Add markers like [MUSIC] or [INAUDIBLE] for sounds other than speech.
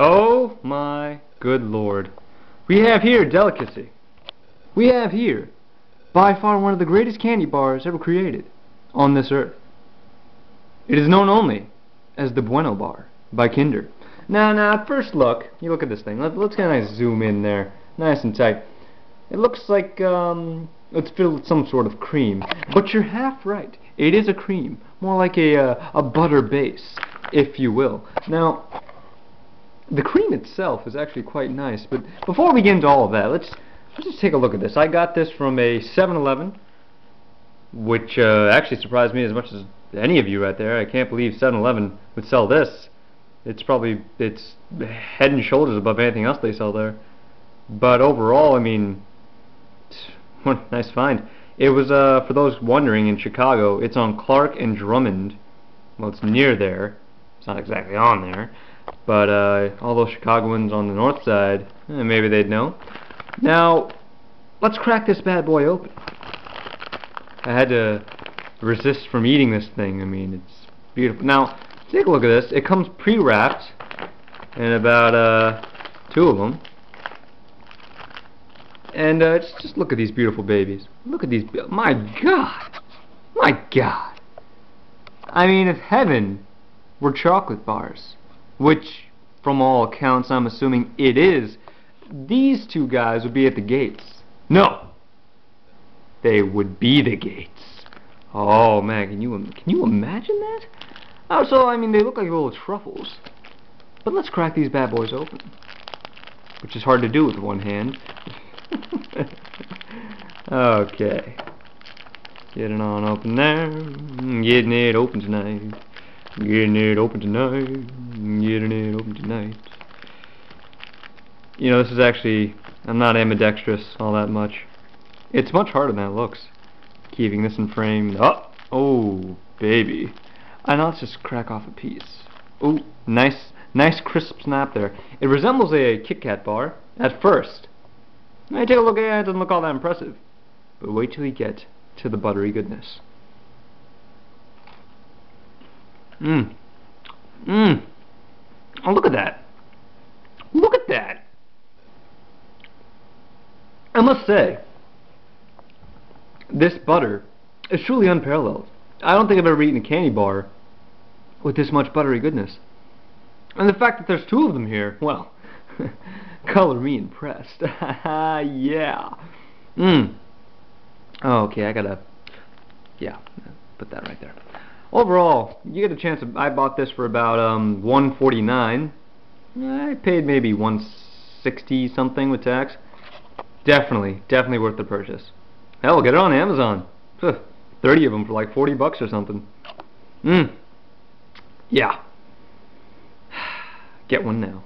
Oh my good lord. We have here delicacy. We have here by far one of the greatest candy bars ever created on this earth. It is known only as the Bueno Bar by Kinder. Now, now, at first look, you look at this thing. Let, let's kind of zoom in there, nice and tight. It looks like um, it's filled with some sort of cream, but you're half right. It is a cream, more like a uh, a butter base, if you will. Now, the cream itself is actually quite nice, but before we get into all of that, let's let's just take a look at this. I got this from a 7-Eleven, which uh, actually surprised me as much as any of you right there. I can't believe 7-Eleven would sell this. It's probably it's head and shoulders above anything else they sell there. But overall, I mean, [LAUGHS] what a nice find. It was uh for those wondering in Chicago. It's on Clark and Drummond. Well, it's near there. It's not exactly on there. But uh, all those Chicagoans on the north side, eh, maybe they'd know. Now, let's crack this bad boy open. I had to resist from eating this thing. I mean, it's beautiful. Now, take a look at this. It comes pre-wrapped in about uh, two of them. And uh, just, just look at these beautiful babies. Look at these. My God. My God. I mean, if heaven were chocolate bars, which, from all accounts, I'm assuming it is, these two guys would be at the gates. No. They would be the gates. Oh man, can you can you imagine that? Oh, so I mean, they look like little truffles. But let's crack these bad boys open, which is hard to do with one hand. [LAUGHS] okay. Getting on open there. Mm, getting it open tonight. Getting it open tonight. Getting it open tonight. You know, this is actually, I'm not ambidextrous all that much. It's much harder than it looks. Keeping this in frame. Oh, oh, baby. And let's just crack off a piece. Oh, nice, nice crisp snap there. It resembles a Kit Kat bar at first. Now take a look at it, it doesn't look all that impressive. But wait till you get to the buttery goodness. Mmm. Mmm. Oh, look at that. Look at that. I must say, this butter is truly unparalleled. I don't think I've ever eaten a candy bar with this much buttery goodness. And the fact that there's two of them here, well, [LAUGHS] color me impressed. [LAUGHS] yeah. Mmm. Oh, okay, I gotta, yeah, put that right there. Overall, you get a chance. Of, I bought this for about um 149. I paid maybe 160 something with tax. Definitely, definitely worth the purchase. Hell, get it on Amazon. 30 of them for like 40 bucks or something. Mmm. Yeah. [SIGHS] Get one now.